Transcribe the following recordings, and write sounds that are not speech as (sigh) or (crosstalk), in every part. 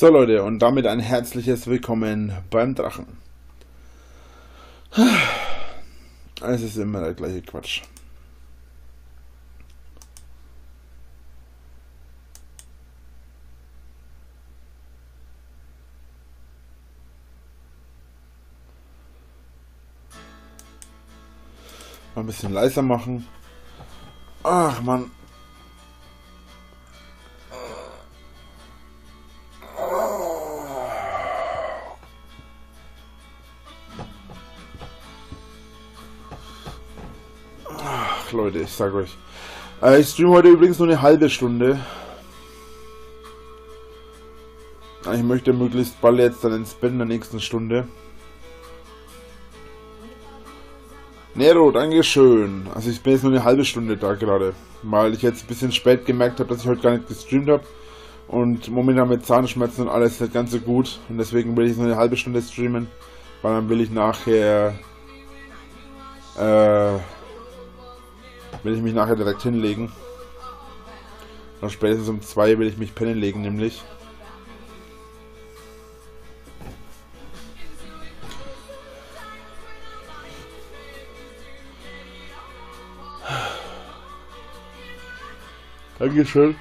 So Leute, und damit ein herzliches Willkommen beim Drachen. Es ist immer der gleiche Quatsch. Mal ein bisschen leiser machen. Ach man. Leute, ich sag euch. Äh, ich streame heute übrigens nur eine halbe Stunde. Ich möchte möglichst bald jetzt dann ins Bett in der nächsten Stunde. Nero, Dankeschön. Also ich bin jetzt nur eine halbe Stunde da gerade, weil ich jetzt ein bisschen spät gemerkt habe, dass ich heute gar nicht gestreamt habe. Und momentan mit Zahnschmerzen und alles nicht ganz so gut. Und deswegen will ich nur eine halbe Stunde streamen, weil dann will ich nachher... Äh, will ich mich nachher direkt hinlegen. Und spätestens um zwei will ich mich pennen legen, nämlich. Dankeschön.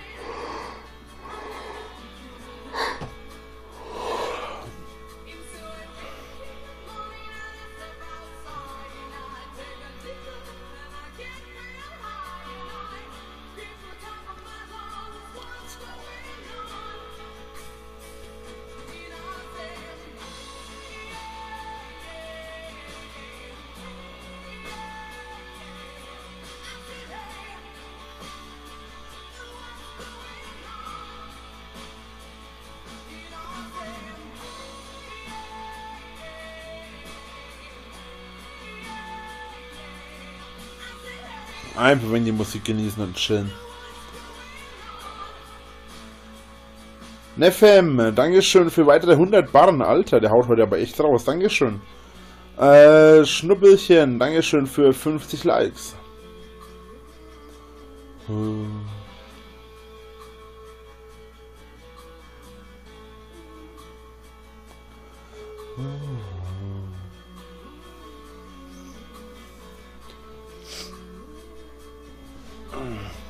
Einfach wenn die Musik genießen und chillen. Nefem, Dankeschön für weitere 100 Barren, Alter, der haut heute aber echt raus, Dankeschön. Äh, Schnuppelchen, Dankeschön für 50 Likes. Hm.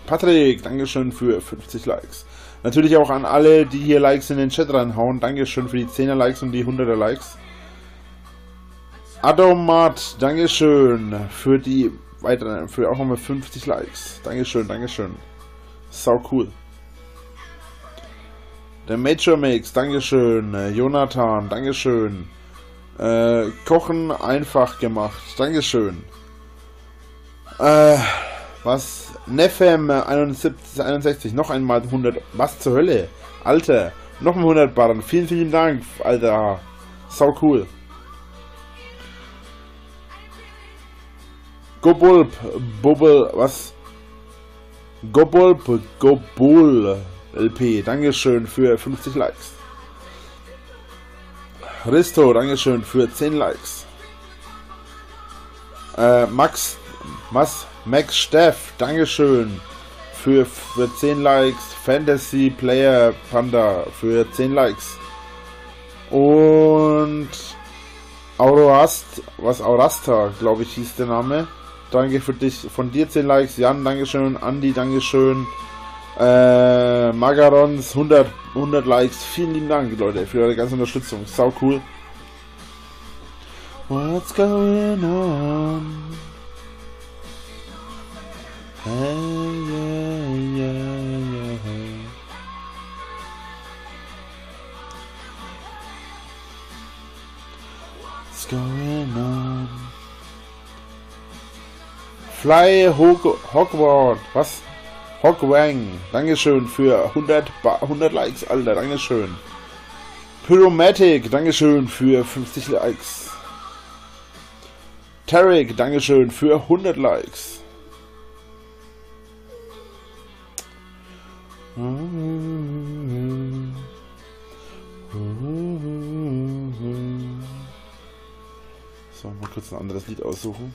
Patrick, Dankeschön für 50 Likes. Natürlich auch an alle, die hier Likes in den Chat reinhauen. Dankeschön für die 10er Likes und die 100er Likes. Adomat, Dankeschön für die weiteren, für auch nochmal 50 Likes. Dankeschön, Dankeschön. Sau cool. Der Major Mix, Dankeschön. Jonathan, Dankeschön. Äh, Kochen einfach gemacht, Dankeschön. Äh, was Nefem 71, 61, noch einmal 100. Was zur Hölle? Alter, nochmal 100 Barren. Vielen, vielen Dank, Alter. Sau cool. Gobulb, Bubble, was? Gobulb, Gobul, LP, Dankeschön für 50 Likes. Risto, Dankeschön für 10 Likes. Äh, Max, was? Max Steff, Dankeschön für, für 10 Likes. Fantasy Player Panda für 10 Likes. Und Aurast, was Aurasta, glaube ich, hieß der Name. Danke für dich, von dir 10 Likes. Jan, Dankeschön. Andi, Dankeschön. Äh, Magarons, 100, 100 Likes. Vielen lieben Dank, Leute, für eure ganze Unterstützung. Sau cool. What's going on? What's going on? Fly Hog Hogwarts, was? Hogwang, Dankeschön für 100, 100 Likes, Alter, Dankeschön. Pyromatic, Dankeschön für 50 Likes. Tarek, Dankeschön für 100 Likes. So, mal kurz ein anderes Lied aussuchen.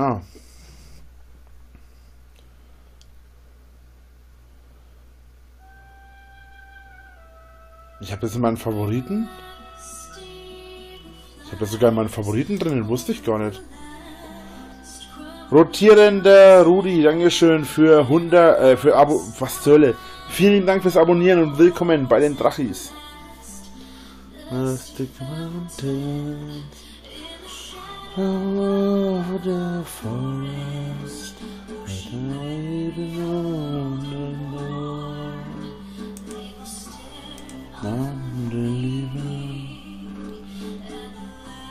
Ah. Ich habe das in meinen Favoriten. Ich habe das sogar in meinen Favoriten drin, wusste ich gar nicht. Rotierender Rudi, Dankeschön für 100, äh, für Abo, was zur Hölle. Vielen Dank fürs Abonnieren und willkommen bei den Drachis. Mystic Mountains over the forest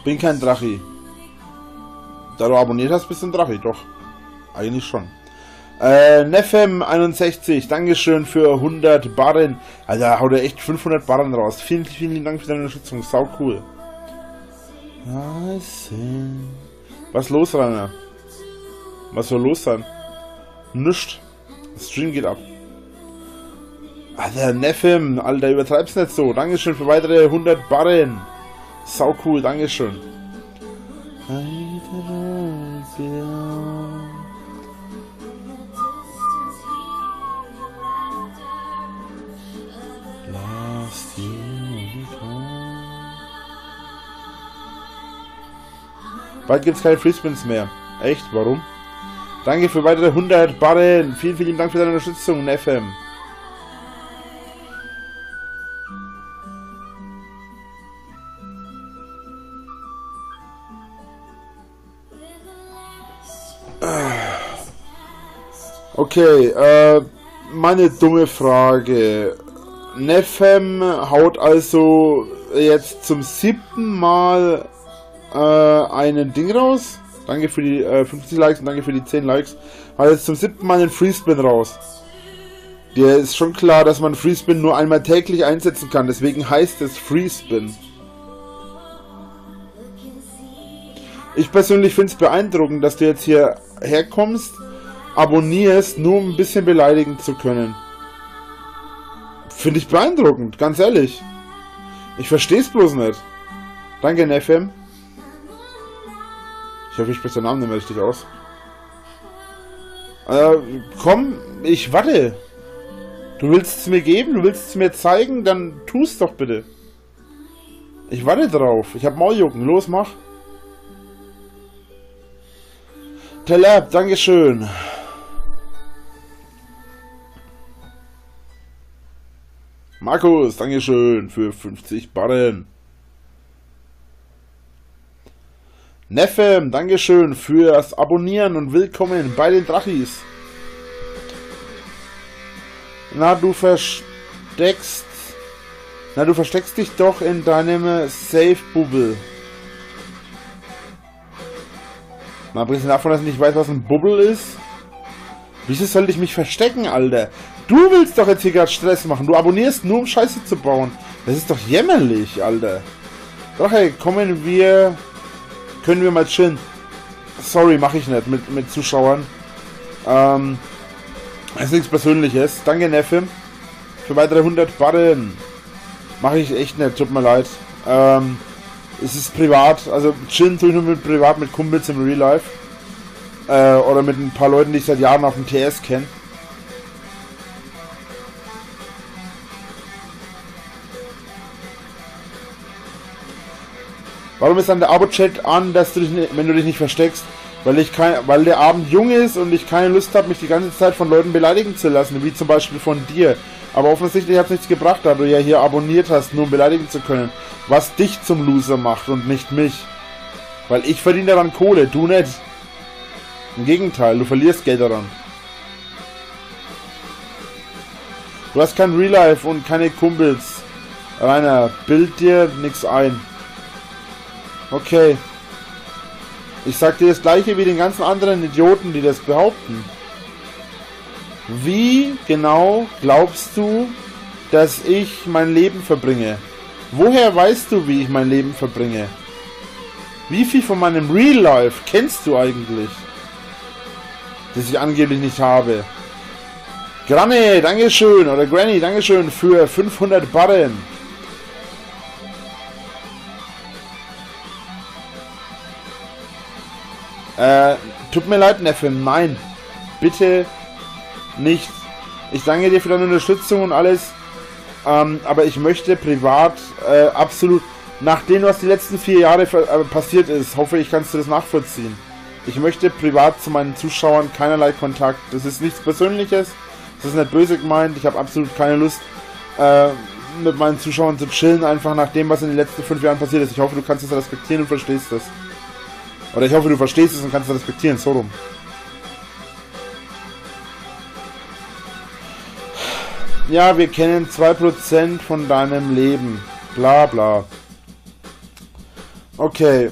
Bin kein Drachi. Da du abonniert hast, bist du ein Drachi, doch. Eigentlich schon. Äh, Nefem61, Dankeschön für 100 Barren. Da haut er echt 500 Barren raus. Vielen, vielen Dank für deine Unterstützung. Sau cool. Was los, Rainer? Was soll los sein? Nischt. Stream geht ab. Alter, Neffem, Alter, übertreib's nicht so. Dankeschön für weitere 100 Barren. Sau cool, Dankeschön. Bald gibt's keine Freespins mehr. Echt? Warum? Danke für weitere 100 Barren. Vielen, vielen Dank für deine Unterstützung, Neffem. Okay, äh, meine dumme Frage. Nefem haut also jetzt zum siebten Mal äh, einen Ding raus. Danke für die äh, 50 Likes und danke für die 10 Likes. Hat jetzt zum siebten Mal einen Freespin raus. Der ist schon klar, dass man Freespin nur einmal täglich einsetzen kann. Deswegen heißt es Freespin. Ich persönlich finde es beeindruckend, dass du jetzt hier herkommst, abonnierst, nur um ein bisschen beleidigen zu können. Finde ich beeindruckend, ganz ehrlich. Ich verstehe es bloß nicht. Danke, NFM. Ich hoffe, ich spreche den Namen nicht mehr richtig aus. Äh, komm, ich warte. Du willst es mir geben, du willst es mir zeigen, dann tu es doch bitte. Ich warte drauf. Ich hab Mauljucken. Los, mach. Telab, Dankeschön. Markus, Dankeschön für 50 Barren. Neffem, Dankeschön fürs Abonnieren und willkommen bei den Drachis. Na, du versteckst... Na, du versteckst dich doch in deinem Safe-Bubble. Mal abgesehen davon, dass ich nicht weiß, was ein Bubble ist. Wieso soll ich mich verstecken, Alter? Du willst doch jetzt hier gerade Stress machen. Du abonnierst nur, um Scheiße zu bauen. Das ist doch jämmerlich, Alter. Doch, hey, kommen wir... Können wir mal chillen. Sorry, mache ich nicht mit, mit Zuschauern. Ähm... Ist nichts Persönliches. Danke, Neffe. Für weitere 100 Barren. Mache ich echt nicht, tut mir leid. Ähm... Es ist privat, also chillen tue ich nur mit privat mit Kumpels im Real Life. Äh, oder mit ein paar Leuten, die ich seit Jahren auf dem TS kenne. Warum ist dann der Abo-Chat an, dass du dich wenn du dich nicht versteckst? Weil ich kein, weil der Abend jung ist und ich keine Lust habe, mich die ganze Zeit von Leuten beleidigen zu lassen, wie zum Beispiel von dir. Aber offensichtlich hat es nichts gebracht, da du ja hier abonniert hast, nur um beleidigen zu können. Was dich zum Loser macht und nicht mich. Weil ich verdiene daran Kohle, du nicht. Im Gegenteil, du verlierst Geld daran. Du hast kein Real Life und keine Kumpels. Rainer, bild dir nichts ein. Okay. Ich sag dir das gleiche wie den ganzen anderen Idioten, die das behaupten. Wie genau glaubst du, dass ich mein Leben verbringe? Woher weißt du, wie ich mein Leben verbringe? Wie viel von meinem Real Life kennst du eigentlich? Das ich angeblich nicht habe. Granny, Dankeschön. Oder Granny, Dankeschön für 500 Barren. Äh, tut mir leid, Neffe, nein. Bitte nicht. Ich danke dir für deine Unterstützung und alles. Ähm, aber ich möchte privat äh, absolut, nach dem, was die letzten vier Jahre äh, passiert ist, hoffe ich, kannst du das nachvollziehen. Ich möchte privat zu meinen Zuschauern keinerlei Kontakt. Das ist nichts Persönliches. Das ist nicht böse gemeint. Ich habe absolut keine Lust, äh, mit meinen Zuschauern zu chillen, einfach nach dem, was in den letzten fünf Jahren passiert ist. Ich hoffe, du kannst das respektieren und verstehst das. Oder ich hoffe, du verstehst es und kannst es respektieren. So rum. Ja, wir kennen 2% von deinem Leben. Bla bla. Okay.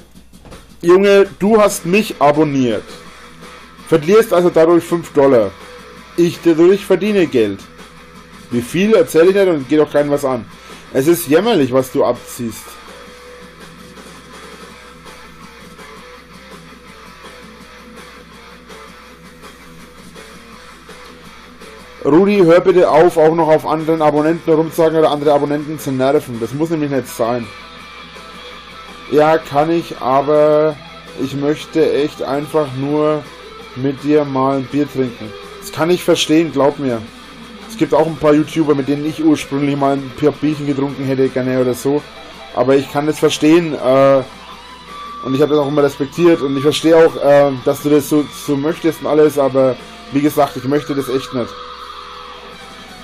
Junge, du hast mich abonniert. Verlierst also dadurch 5 Dollar. Ich dadurch verdiene Geld. Wie viel erzähle ich nicht und geht auch keinem was an. Es ist jämmerlich, was du abziehst. Rudi, hör bitte auf, auch noch auf anderen Abonnenten rumzusagen oder andere Abonnenten zu nerven. Das muss nämlich nicht sein. Ja, kann ich, aber ich möchte echt einfach nur mit dir mal ein Bier trinken. Das kann ich verstehen, glaub mir. Es gibt auch ein paar YouTuber, mit denen ich ursprünglich mal ein paar Bierchen getrunken hätte, gerne oder so. Aber ich kann das verstehen. Äh, und ich habe das auch immer respektiert. Und ich verstehe auch, äh, dass du das so, so möchtest und alles. Aber wie gesagt, ich möchte das echt nicht.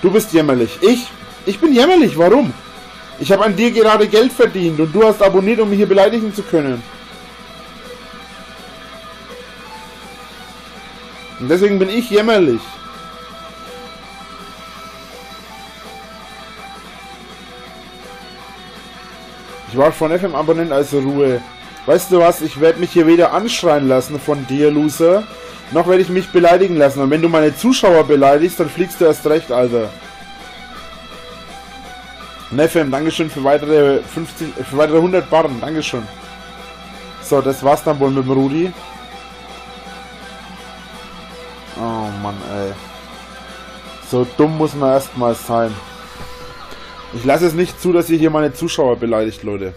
Du bist jämmerlich. Ich? Ich bin jämmerlich. Warum? Ich habe an dir gerade Geld verdient und du hast abonniert, um mich hier beleidigen zu können. Und deswegen bin ich jämmerlich. Ich war von FM-Abonnent, also Ruhe. Weißt du was, ich werde mich hier weder anschreien lassen von dir, Loser, noch werde ich mich beleidigen lassen. Und wenn du meine Zuschauer beleidigst, dann fliegst du erst recht, Alter. Nefem, Dankeschön für weitere 50, für weitere 100 Barren, Dankeschön. So, das war's dann wohl mit dem Rudi. Oh Mann, ey. So dumm muss man erstmal sein. Ich lasse es nicht zu, dass ihr hier meine Zuschauer beleidigt, Leute.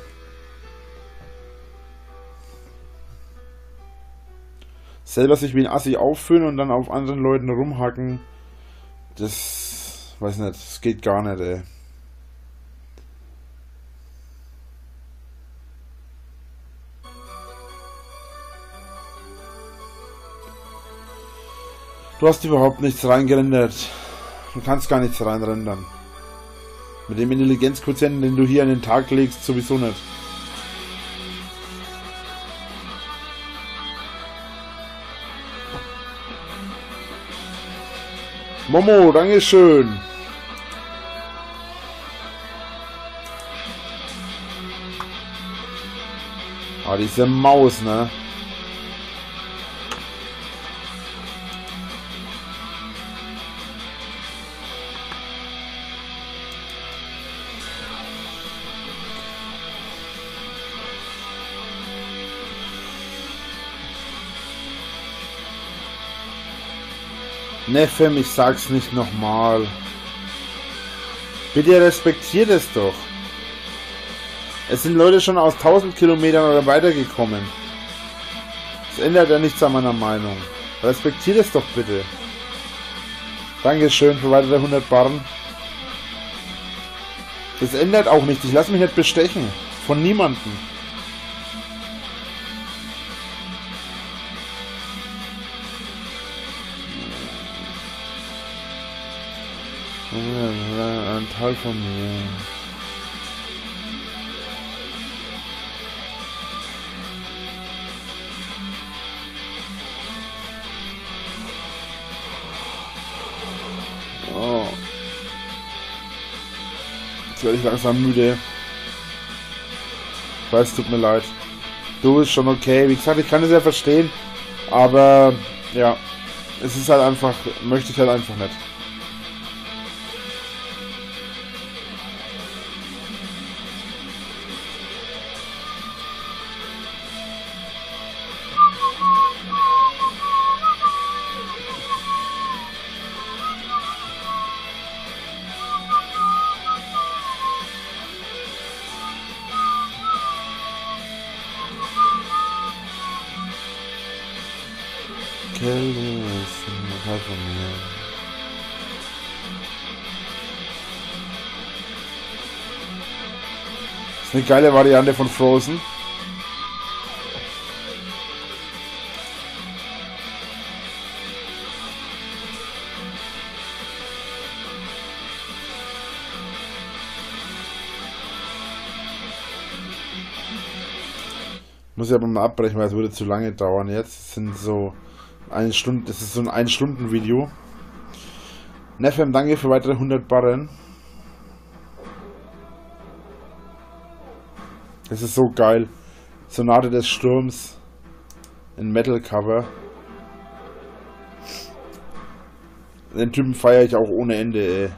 Selber sich wie ein Assi auffüllen und dann auf anderen Leuten rumhacken, das weiß nicht, das geht gar nicht, ey. Du hast überhaupt nichts reingerendert. Du kannst gar nichts reinrendern. Mit dem Intelligenzquotienten, den du hier an den Tag legst, sowieso nicht. Momo, Dankeschön. Ah, diese Maus, ne? Neffem, ich sag's nicht nochmal. Bitte respektiert es doch. Es sind Leute schon aus 1000 Kilometern oder weiter gekommen. Das ändert ja nichts an meiner Meinung. Respektiert es doch bitte. Dankeschön für weitere 100 Barren. Das ändert auch nichts. Ich lasse mich nicht bestechen. Von niemandem. Teil von mir. Oh. Jetzt werde ich langsam müde. Weiß, tut mir leid. Du ist schon okay. Wie gesagt, ich kann es ja verstehen. Aber ja, es ist halt einfach, möchte ich halt einfach nicht. Geile Variante von Frozen. Muss ich aber mal abbrechen, weil es würde zu lange dauern. Jetzt sind so eine Stunde, das ist so ein ein Stunden Video. Nefem, danke für weitere 100 Barren. Das ist so geil. Sonate des Sturms in Metal Cover. Den Typen feiere ich auch ohne Ende, ey.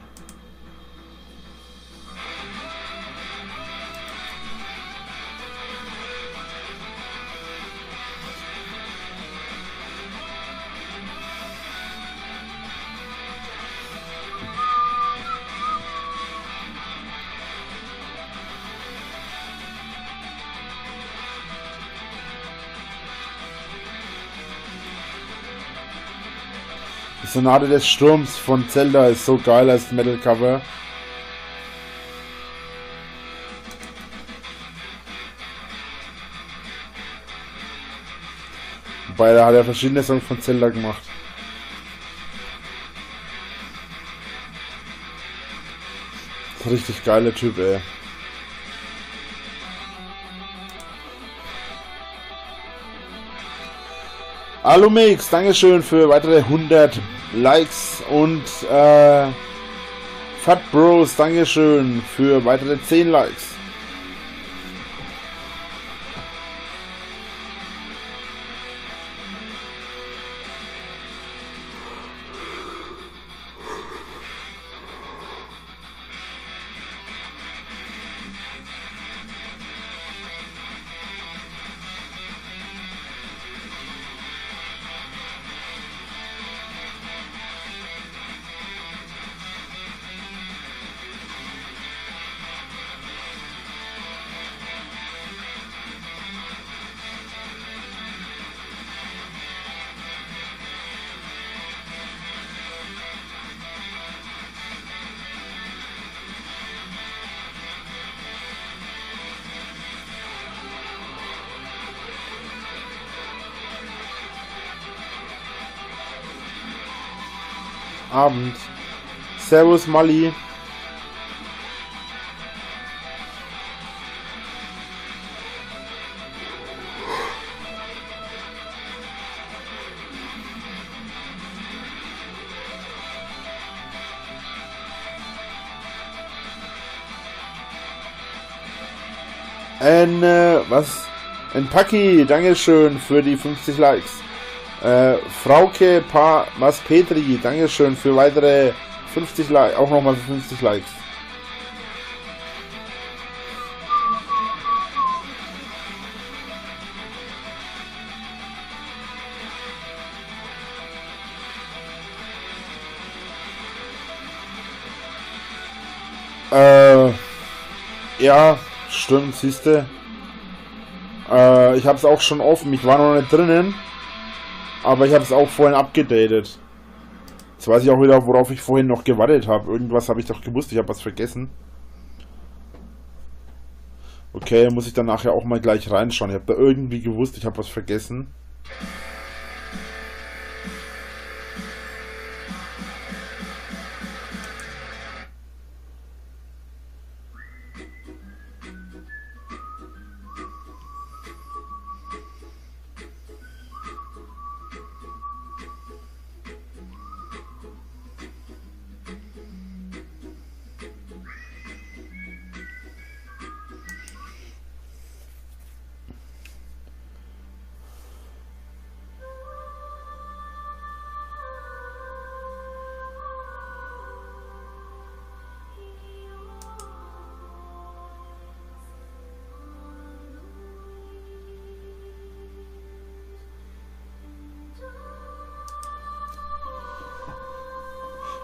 Sonate des Sturms von Zelda ist so geil als Metal Cover. Wobei, da hat er verschiedene Songs von Zelda gemacht. Richtig geiler Typ, ey. Alumix, Dankeschön für weitere 100 Likes und äh, Fat Bros, Dankeschön für weitere 10 Likes. Abend. Servus Mali. Ein, äh, was? Ein Paki, Dankeschön für die 50 Likes. Äh, Frauke pa Mas Petri, Dankeschön für weitere 50 Likes, auch nochmal für 50 Likes. Äh, ja, stimmt, siehste. Äh, ich hab's auch schon offen, ich war noch nicht drinnen. Aber ich habe es auch vorhin abgedatet. Jetzt weiß ich auch wieder, worauf ich vorhin noch gewartet habe. Irgendwas habe ich doch gewusst, ich habe was vergessen. Okay, muss ich dann nachher auch mal gleich reinschauen. Ich habe da irgendwie gewusst, ich habe was vergessen.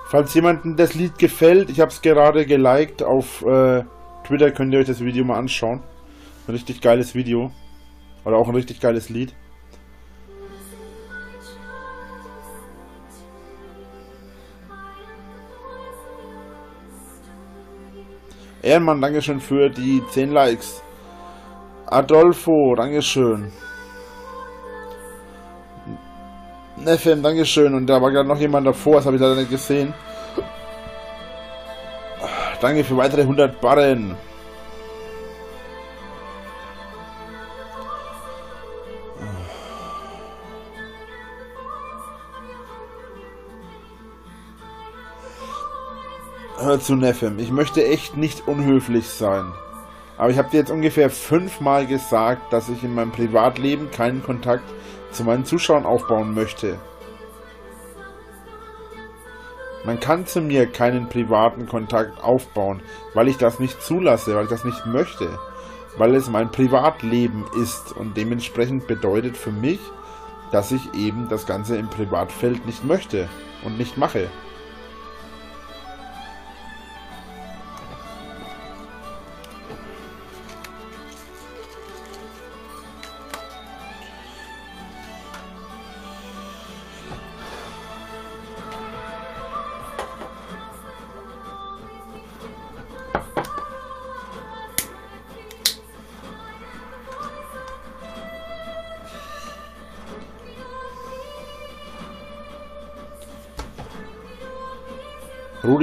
Falls jemandem das Lied gefällt, ich habe es gerade geliked auf äh, Twitter, könnt ihr euch das Video mal anschauen. Ein richtig geiles Video. Oder auch ein richtig geiles Lied. Ehrenmann, Dankeschön für die 10 Likes. Adolfo, Dankeschön. Neffem, Dankeschön. Und da war gerade noch jemand davor, das habe ich leider nicht gesehen. Danke für weitere 100 Barren. Hör zu, Neffem. Ich möchte echt nicht unhöflich sein. Aber ich habe dir jetzt ungefähr fünfmal gesagt, dass ich in meinem Privatleben keinen Kontakt zu meinen Zuschauern aufbauen möchte. Man kann zu mir keinen privaten Kontakt aufbauen, weil ich das nicht zulasse, weil ich das nicht möchte, weil es mein Privatleben ist und dementsprechend bedeutet für mich, dass ich eben das Ganze im Privatfeld nicht möchte und nicht mache.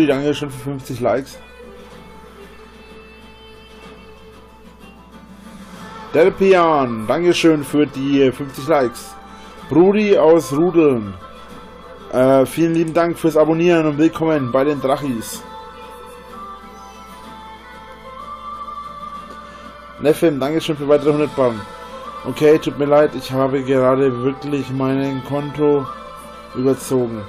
Rudi, danke schon für 50 Likes. Delpian, Dankeschön für die 50 Likes. Brudi aus Rudeln, äh, vielen lieben Dank fürs Abonnieren und willkommen bei den Drachis. Neffim, Dankeschön für weitere 100 Bahnen. Okay, tut mir leid, ich habe gerade wirklich mein Konto überzogen.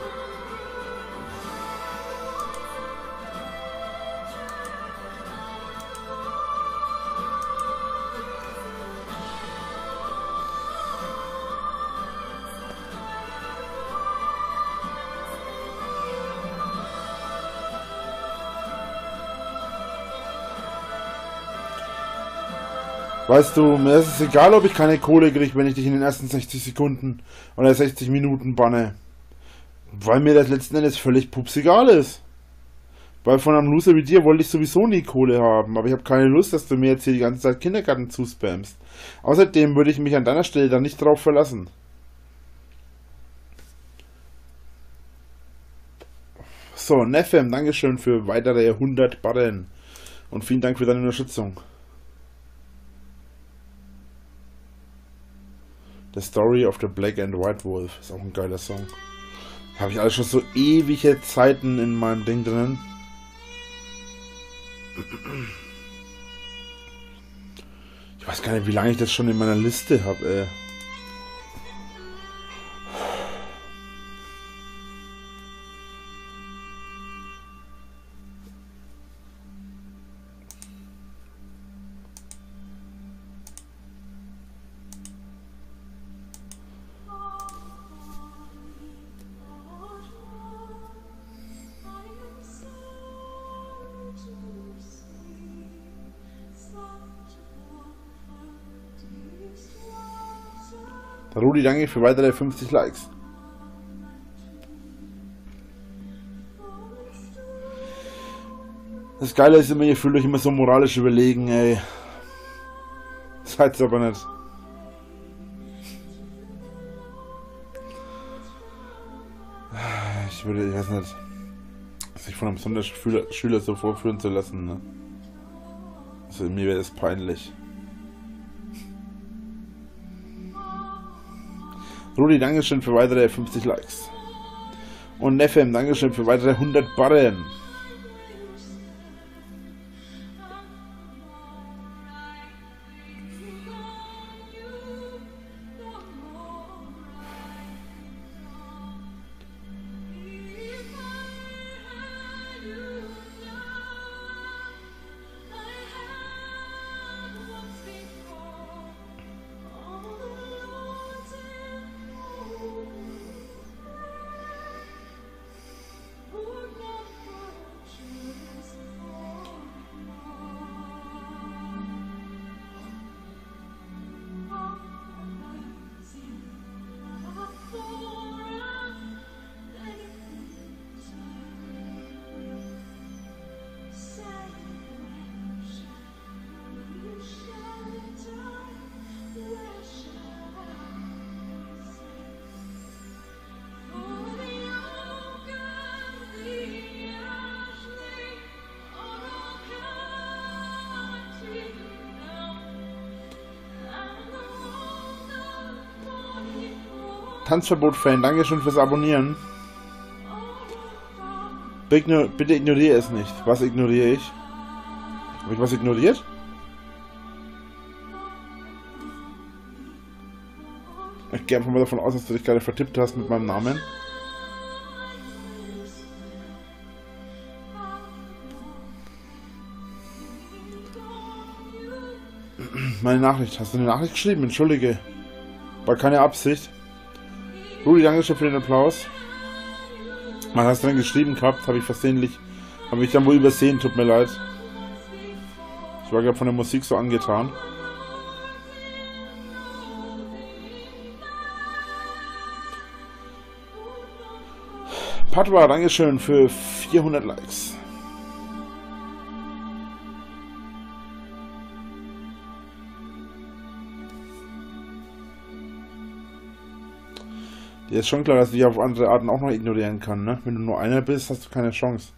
Weißt du, mir ist es egal, ob ich keine Kohle kriege, wenn ich dich in den ersten 60 Sekunden oder 60 Minuten banne. Weil mir das letzten Endes völlig pups egal ist. Weil von einem Loser wie dir wollte ich sowieso nie Kohle haben, aber ich habe keine Lust, dass du mir jetzt hier die ganze Zeit Kindergarten zuspammst. Außerdem würde ich mich an deiner Stelle dann nicht drauf verlassen. So, Neffem, Dankeschön für weitere 100 Barren. Und vielen Dank für deine Unterstützung. The Story of the Black and White Wolf. Ist auch ein geiler Song. Habe ich alles schon so ewige Zeiten in meinem Ding drin. Ich weiß gar nicht, wie lange ich das schon in meiner Liste habe, ey. Rudi, danke für weitere 50 Likes. Das Geile ist immer, ihr fühlt euch immer so moralisch überlegen, ey. Seid's aber nicht. Ich würde, ich weiß nicht, sich von einem Sonderschüler so vorführen zu lassen, ne? Also mir wäre das peinlich. Rudi, Dankeschön für weitere 50 Likes. Und Neffem, Dankeschön für weitere 100 Barren. Tanzverbot-Fan, Dankeschön fürs Abonnieren. Bitte ignoriere es nicht. Was ignoriere ich? Habe ich was ignoriert? Ich gehe einfach mal davon aus, dass du dich gerade vertippt hast mit meinem Namen. Meine Nachricht. Hast du eine Nachricht geschrieben? Entschuldige. War keine Absicht. Rudi, danke schön für den Applaus. Was hast du denn geschrieben gehabt? Habe ich versehentlich. Habe ich dann wohl übersehen, tut mir leid. Ich war gerade von der Musik so angetan. Padua, Dankeschön für 400 Likes. Dir ist schon klar, dass du dich auf andere Arten auch noch ignorieren kann, ne? Wenn du nur einer bist, hast du keine Chance.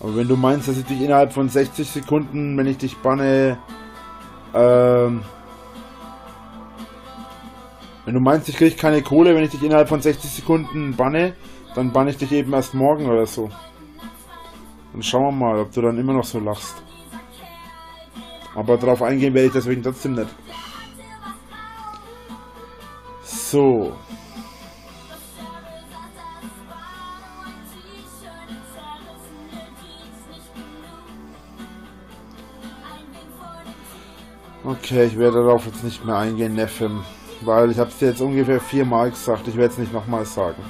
Aber wenn du meinst, dass ich dich innerhalb von 60 Sekunden, wenn ich dich banne, ähm, wenn du meinst, ich krieg keine Kohle, wenn ich dich innerhalb von 60 Sekunden banne, dann banne ich dich eben erst morgen oder so. Dann schauen wir mal, ob du dann immer noch so lachst. Aber darauf eingehen werde ich deswegen trotzdem nicht. So. Okay, ich werde darauf jetzt nicht mehr eingehen, Neffen. Weil ich habe es dir jetzt ungefähr viermal gesagt. Ich werde es nicht nochmal sagen.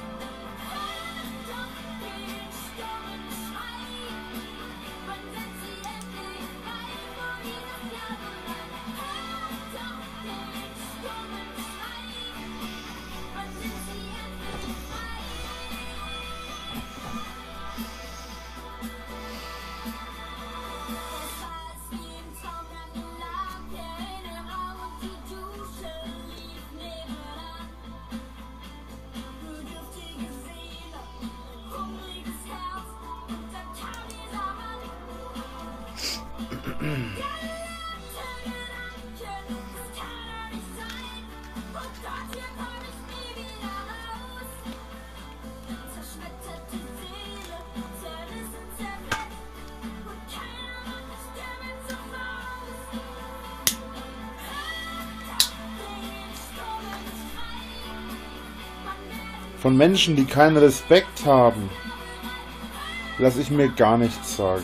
Von Menschen, die keinen Respekt haben, lasse ich mir gar nichts sagen.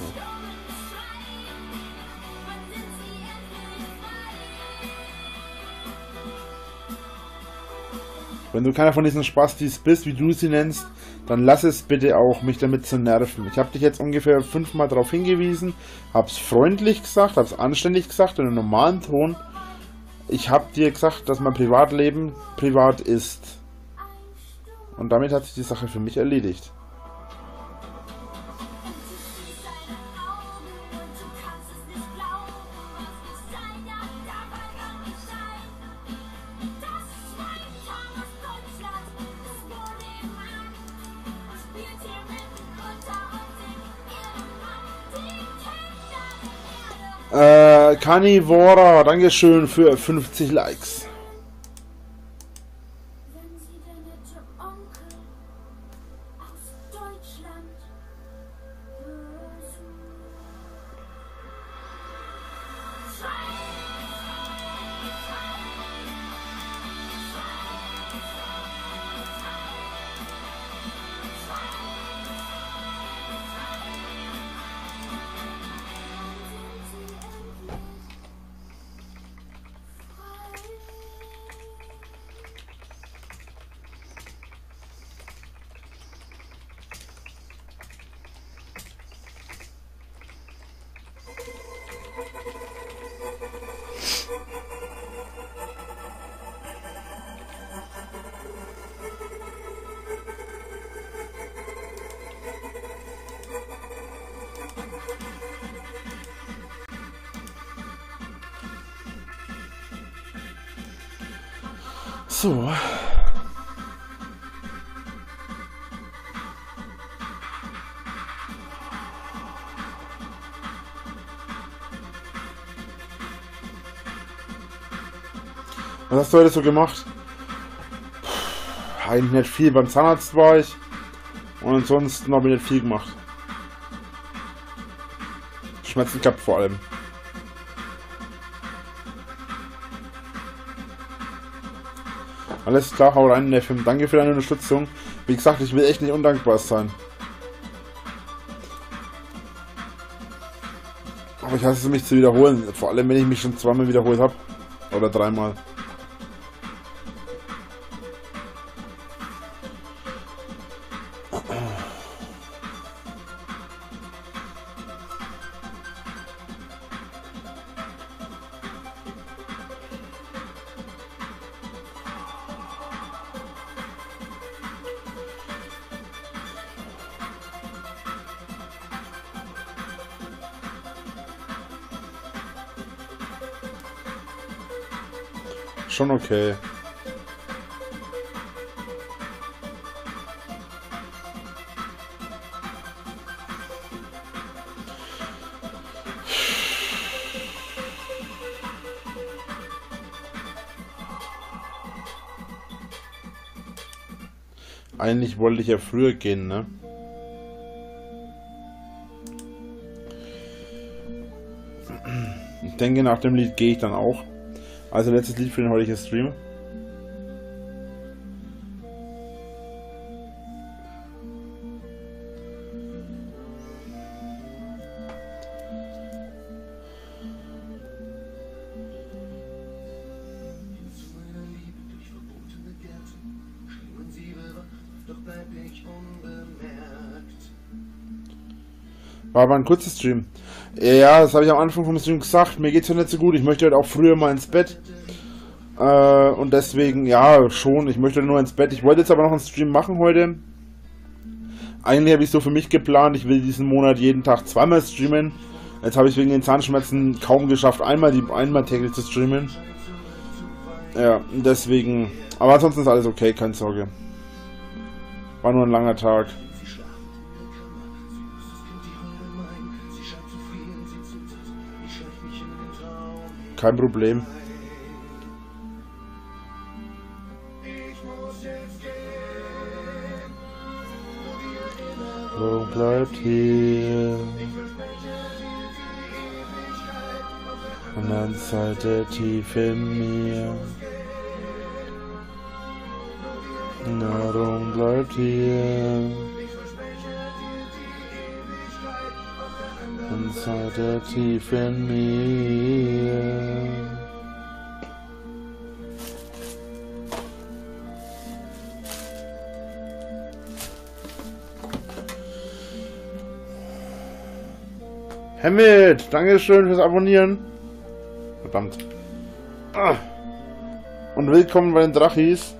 Wenn du keiner von diesen Spastis bist, wie du sie nennst, dann lass es bitte auch, mich damit zu nerven. Ich habe dich jetzt ungefähr fünfmal darauf hingewiesen, hab's freundlich gesagt, hab's anständig gesagt, in einem normalen Ton. Ich hab dir gesagt, dass mein Privatleben privat ist. Und damit hat sich die Sache für mich erledigt. Äh, Carnivora, Dankeschön für 50 Likes. So. Was hast du heute so gemacht? Puh, eigentlich nicht viel. Beim Zahnarzt war ich. Und ansonsten habe ich nicht viel gemacht. Schmerzen klappt vor allem. Alles klar, hau rein, Neffim. Danke für deine Unterstützung. Wie gesagt, ich will echt nicht undankbar sein. Aber ich hasse es mich zu wiederholen. Vor allem, wenn ich mich schon zweimal wiederholt habe. Oder dreimal. Schon okay. Eigentlich wollte ich ja früher gehen, ne? Ich denke, nach dem Lied gehe ich dann auch. Also letztes Lied für den heutigen Stream. War aber ein kurzer Stream. Ja, das habe ich am Anfang vom Stream gesagt. Mir geht es ja nicht so gut. Ich möchte halt auch früher mal ins Bett. Äh, und deswegen, ja, schon. Ich möchte nur ins Bett. Ich wollte jetzt aber noch einen Stream machen heute. Eigentlich habe ich so für mich geplant, ich will diesen Monat jeden Tag zweimal streamen. Jetzt habe ich wegen den Zahnschmerzen kaum geschafft, einmal, die, einmal täglich zu streamen. Ja, deswegen. Aber ansonsten ist alles okay, keine Sorge. War nur ein langer Tag. Kein Problem. Wo bleibt hier? Und dann seid ihr tief in mir. Nahrung bleibt hier. Und seid ihr tief in mir. Hamid, Dankeschön fürs Abonnieren. Verdammt. Ah. Und willkommen bei den Drachis.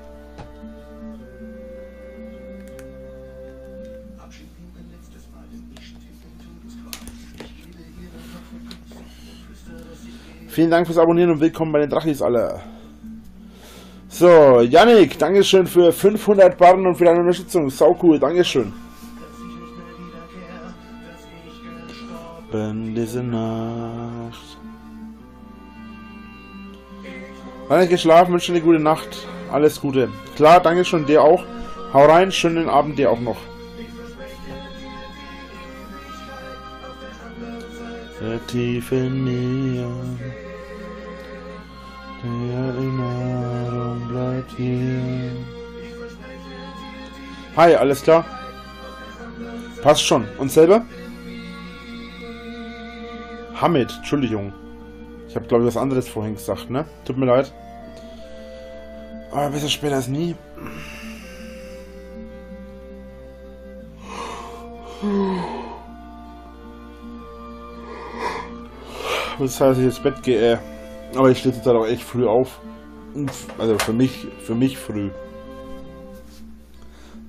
Vielen Dank fürs Abonnieren und willkommen bei den Drachis alle. So, Yannick, Dankeschön für 500 Barren und für deine Unterstützung. Sau cool, Dankeschön. sterben diese Nacht. War nicht geschlafen, wünsche eine gute Nacht. Alles Gute. Klar, danke schon dir auch. Hau rein, schönen Abend dir auch noch. Sehr tief in mir. Die Erinnerung bleibt hier. Hi, alles klar? Passt schon. Und selber? Hamid, Entschuldigung. Ich habe, glaube ich, was anderes vorhin gesagt, ne? Tut mir leid. Aber besser später als nie. Das heißt, ich ins Bett gehe. Äh, aber ich stehe jetzt auch echt früh auf. Also für mich, für mich früh.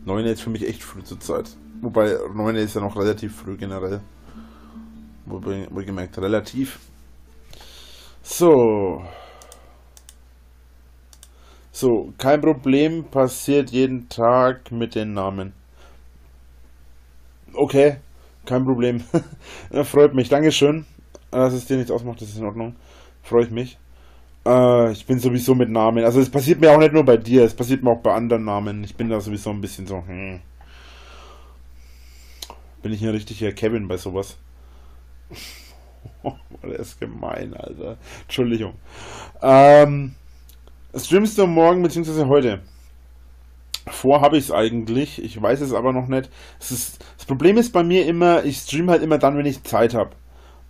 9 ist für mich echt früh zur Zeit. Wobei 9 ist ja noch relativ früh generell wohlgemerkt relativ. So. So, kein Problem, passiert jeden Tag mit den Namen. Okay, kein Problem. (laughs) Freut mich, Dankeschön. Dass es dir nichts ausmacht, das ist in Ordnung. Freut mich. Äh, ich bin sowieso mit Namen. Also es passiert mir auch nicht nur bei dir, es passiert mir auch bei anderen Namen. Ich bin da sowieso ein bisschen so, hm. Bin ich ein richtiger Kevin bei sowas. (laughs) der ist gemein, Alter. Entschuldigung. Ähm, streamst du morgen bzw. heute? Vor habe ich es eigentlich, ich weiß es aber noch nicht. Ist, das Problem ist bei mir immer, ich stream halt immer dann, wenn ich Zeit habe.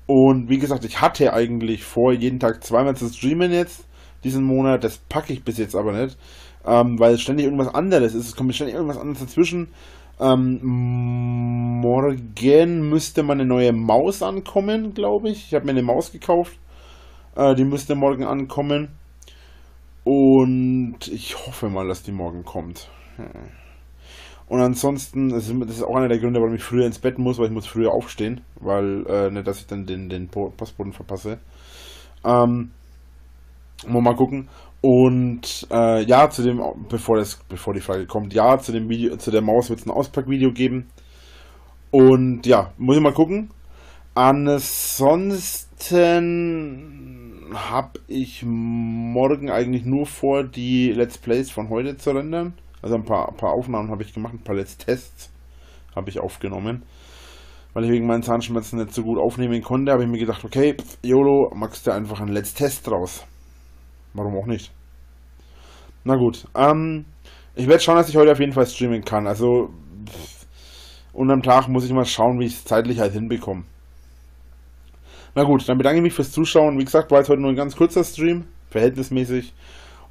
Und wie gesagt, ich hatte eigentlich vor, jeden Tag zweimal zu streamen jetzt, diesen Monat. Das packe ich bis jetzt aber nicht, ähm, weil ständig irgendwas anderes ist. Es kommt ständig irgendwas anderes dazwischen. Ähm, morgen müsste meine neue Maus ankommen, glaube ich. Ich habe mir eine Maus gekauft. Äh, die müsste morgen ankommen. Und ich hoffe mal, dass die morgen kommt. Hm. Und ansonsten, das ist, das ist, auch einer der Gründe, warum ich früher ins Bett muss, weil ich muss früher aufstehen, weil äh, nicht, dass ich dann den, den Postboden verpasse. Ähm, mal gucken. Und äh, ja, zu dem, bevor das, bevor die Frage kommt, ja, zu dem Video, zu der Maus wird es ein Auspackvideo geben. Und ja, muss ich mal gucken. Ansonsten habe ich morgen eigentlich nur vor, die Let's Plays von heute zu rendern. Also ein paar, ein paar Aufnahmen habe ich gemacht, ein paar Tests habe ich aufgenommen. Weil ich wegen meinen Zahnschmerzen nicht so gut aufnehmen konnte, habe ich mir gedacht, okay, YOLO, machst du einfach einen Let's Test draus. Warum auch nicht? Na gut, ähm, ich werde schauen, dass ich heute auf jeden Fall streamen kann. Also, unterm Tag muss ich mal schauen, wie ich es zeitlich halt hinbekomme. Na gut, dann bedanke ich mich fürs Zuschauen. Wie gesagt, war jetzt heute nur ein ganz kurzer Stream, verhältnismäßig.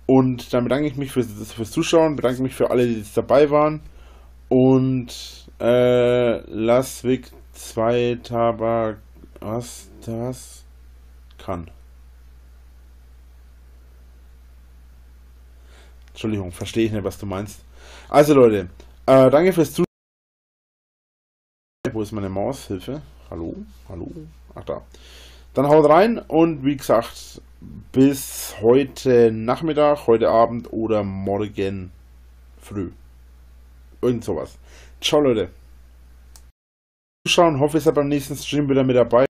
Und dann bedanke ich mich fürs, fürs Zuschauen, bedanke mich für alle, die jetzt dabei waren. Und äh, Laswig 2 Tabak, was das kann. Entschuldigung, verstehe ich nicht, was du meinst. Also Leute, äh, danke fürs Zuschauen. Wo ist meine Maus? Hilfe. Hallo? Hallo? Ach da. Dann haut rein und wie gesagt, bis heute Nachmittag, heute Abend oder morgen früh. Irgend sowas. Ciao Leute. Zuschauen, hoffe ihr seid beim nächsten Stream wieder mit dabei.